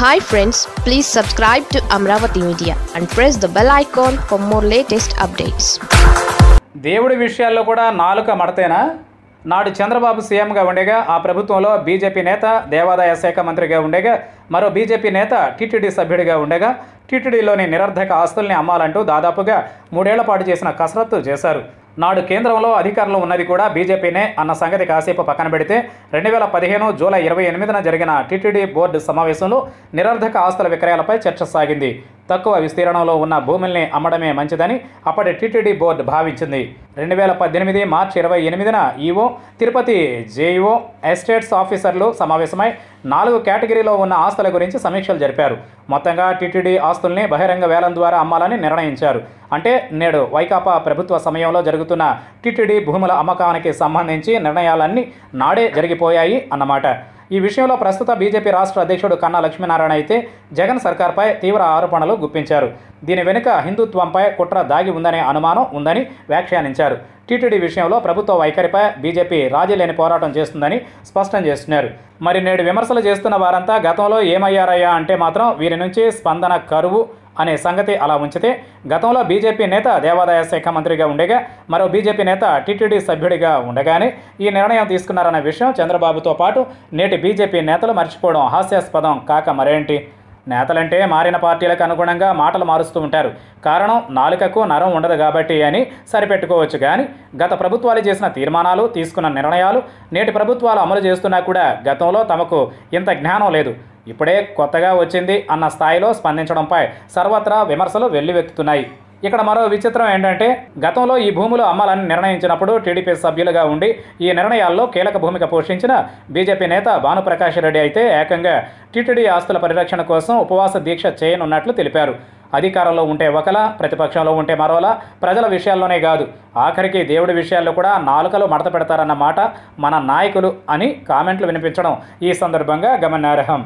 Hi friends please subscribe to Amaravati media and press the bell icon for more latest updates దేవుడి విషయాల్లో కూడా నాలుక మడతేనా? నాడు చంద్రబాబు సీఎంగా ఉండగా ఆ ప్రభుత్వంలో బీజేపీ నేత దేవాదాయ శాఖ మంత్రిగా ఉండగా మరో బీజేపీ నేత టీటీడీ సభ్యుడిగా ఉండగా టీటీడీలోని నిరర్ధక ఆస్తుల్ని అమ్మాలంటూ దాదాపుగా మూడేళ్ళ పాటు చేసిన కసరత్తు చేశారు. నాడు కేంద్రంలో అధికారంలో ఉన్నది కూడా బీజేపీనే అన్న సంగతి కాసేపు పక్కన పెడితే రెండు వేల పదిహేను జూలై ఇరవై ఎనిమిదిన జరిగిన టీటీడీ బోర్డు సమావేశంలో నిరర్ధక ఆస్తుల విక్రయాలపై చర్చ సాగింది. తక్కువ విస్తీర్ణంలో ఉన్న భూముల్ని అమ్మడమే మంచిదని అప్పటి టీటీడీ బోర్డు భావించింది. రెండు వేల పద్దెనిమిది మార్చి ఇరవై ఎనిమిదిన ఈవో తిరుపతి జేఈఓ ఎస్టేట్స్ ఆఫీసర్లు సమావేశమై నాలుగు కేటగిరీలో ఉన్న ఆస్తుల గురించి సమీక్షలు జరిపారు. మొత్తంగా టీటీడీ ఆస్తుల్ని బహిరంగ వేలం ద్వారా అమ్మాలని నిర్ణయించారు. అంటే నేడు వైకాపా ప్రభుత్వ సమయంలో జరుగుతున్న టీటీడీ భూముల అమ్మకానికి సంబంధించి నిర్ణయాలన్నీ నాడే జరిగిపోయాయి అన్నమాట. ఈ విషయంలో ప్రస్తుత బీజేపీ రాష్ట్ర అధ్యక్షుడు కన్నా లక్ష్మీనారాయణ అయితే జగన్ సర్కార్పై తీవ్ర ఆరోపణలు గుప్పించారు. దీని వెనుక హిందుత్వంపై కుట్ర దాగి ఉందనే అనుమానం ఉందని వ్యాఖ్యానించారు. టీటీడీ విషయంలో ప్రభుత్వ వైఖరిపై బీజేపీ రాజీ లేని పోరాటం చేస్తుందని స్పష్టం చేస్తున్నారు. మరి నేడు విమర్శలు చేస్తున్న వారంతా గతంలో ఏమయ్యారయ్యా అంటే మాత్రం వీరి నుంచి స్పందన కరువు అనే సంగతి అలా ఉంచితే గతంలో బీజేపీ నేత దేవాదాయ శాఖ మంత్రిగా ఉండగా మరో బీజేపీ నేత టీటీడీ సభ్యుడిగా ఉండగానే ఈ నిర్ణయం తీసుకున్నారన్న విషయం చంద్రబాబుతో పాటు నేటి బీజేపీ నేతలు మర్చిపోవడం హాస్యాస్పదం కాక మరేంటి? నేతలంటే మారిన పార్టీలకు అనుగుణంగా మాటలు మారుస్తూ ఉంటారు. కారణం నాలుకకు నరం ఉండదు కాబట్టి అని సరిపెట్టుకోవచ్చు కానీ గత ప్రభుత్వాలు చేసిన తీర్మానాలు తీసుకున్న నిర్ణయాలు నేటి ప్రభుత్వాలు అమలు చేస్తున్నా కూడా గతంలో తమకు ఇంత జ్ఞానం లేదు. ఇప్పుడే కొత్తగా వచ్చింది అన్న స్థాయిలో స్పందించడంపై సర్వత్రా విమర్శలు వెల్లువెత్తుతున్నాయి. ఇక్కడ మరో విచిత్రం ఏంటంటే గతంలో ఈ భూములు అమ్మాలని నిర్ణయించినప్పుడు టీడీపీ సభ్యులుగా ఉండి ఈ నిర్ణయాల్లో కీలక భూమిక పోషించిన బీజేపీ నేత భానుప్రకాష్ రెడ్డి అయితే ఏకంగా టీటీడీ ఆస్తుల పరిరక్షణ కోసం ఉపవాస దీక్ష చేయనున్నట్లు తెలిపారు. అధికారంలో ఉంటే ఒకలా ప్రతిపక్షంలో ఉంటే మరోలా ప్రజల విషయాల్లోనే కాదు. ఆఖరికి దేవుడి విషయాల్లో కూడా నాలుకలు మడత పెడతారన్న మాట మన నాయకులు అని కామెంట్లు వినిపించడం ఈ సందర్భంగా గమనార్హం.